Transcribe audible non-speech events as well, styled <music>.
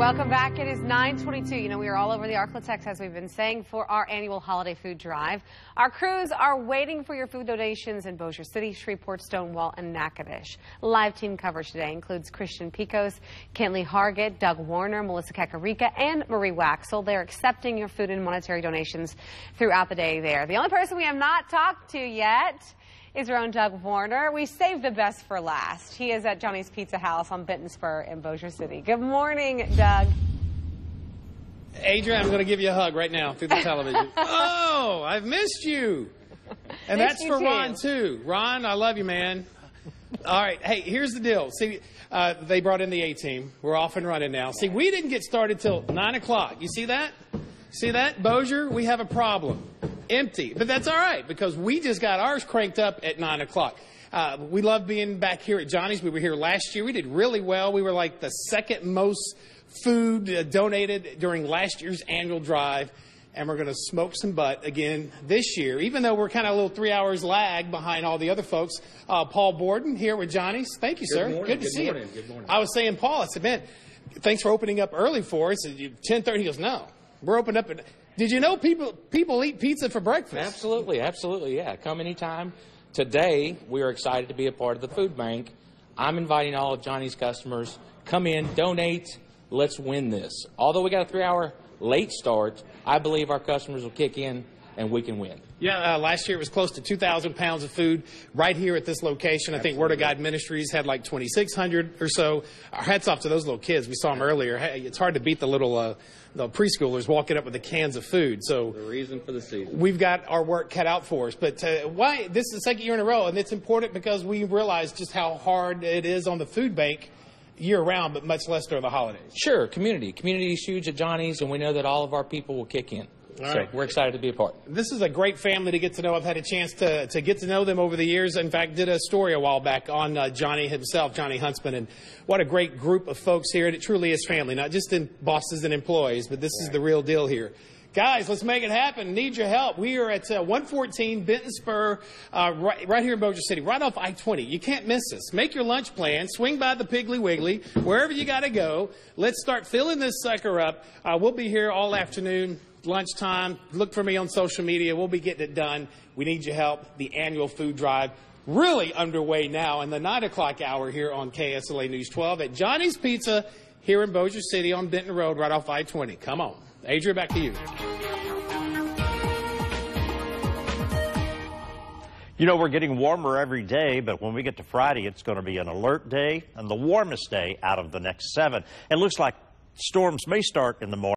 Welcome back. It is 922. You know, we are all over the Arklatex, as we've been saying, for our annual holiday food drive. Our crews are waiting for your food donations in Bossier City, Shreveport, Stonewall, and Natchitoches. Live team coverage today includes Christian Picos, Kentley Hargett, Doug Warner, Melissa Kakarika, and Marie Waxel. They're accepting your food and monetary donations throughout the day there. The only person we have not talked to yet is our own Doug Warner. We saved the best for last. He is at Johnny's Pizza House on Benton Spur in Bossier City. Good morning, Doug. Adrian, I'm going to give you a hug right now through the television. <laughs> oh, I've missed you. And Missed that's you for too. Ron, too. Ron, I love you, man. All right. Hey, here's the deal. See, uh, they brought in the A team. We're off and running now. See, we didn't get started till 9 o'clock. You see that? See that? Bossier, we have a problem. Empty. But that's all right because we just got ours cranked up at 9 o'clock. Uh, we love being back here at Johnny's. We were here last year. We did really well. We were like the second most food uh, donated during last year's annual drive. And we're going to smoke some butt again this year, even though we're kind of a little three hours lag behind all the other folks. Uh, Paul Borden here with Johnny's. Thank you, sir. morning. Good to Good see morning. you. Good morning. I was saying, Paul, I said, man, thanks for opening up early for us. 10:30, he goes, no, we're open up. At, did you know people people eat pizza for breakfast? Absolutely, absolutely, yeah. Come anytime. Today, we are excited to be a part of the food bank. I'm inviting all of Johnny's customers. Come in, donate. Let's win this. Although we got a three-hour late start, I believe our customers will kick in and we can win. Yeah, uh, last year it was close to 2,000 pounds of food right here at this location. I think Word of God Ministries had like 2,600 or so. Our hats off to those little kids. We saw them earlier. Hey, it's hard to beat the little uh, the preschoolers walking up with the cans of food. So The reason for the season. we've got our work cut out for us. But uh, why? This is the second year in a row, and it's important because we realize just how hard it is on the food bank year round, but much less during the holidays. Sure, community. Community is huge at Johnny's, and we know that all of our people will kick in. So right. we're excited to be a part. This is a great family to get to know. I've had a chance to, to get to know them over the years. In fact, did a story a while back on uh, Johnny himself, Johnny Huntsman, and what a great group of folks here. And it truly is family, not just in bosses and employees, but this is the real deal here. Guys, let's make it happen. Need your help. We are at uh, 114 Benton Spur, uh, right, right here in Bossier City, right off I-20. You can't miss us. Make your lunch plan. Swing by the Piggly Wiggly, wherever you got to go. Let's start filling this sucker up. Uh, we'll be here all afternoon, lunchtime. Look for me on social media. We'll be getting it done. We need your help. The annual food drive really underway now in the 9 o'clock hour here on KSLA News 12 at Johnny's Pizza here in Bossier City on Benton Road, right off I-20. Come on. Adrian, back to you. You know, we're getting warmer every day, but when we get to Friday, it's going to be an alert day and the warmest day out of the next seven. It looks like storms may start in the morning.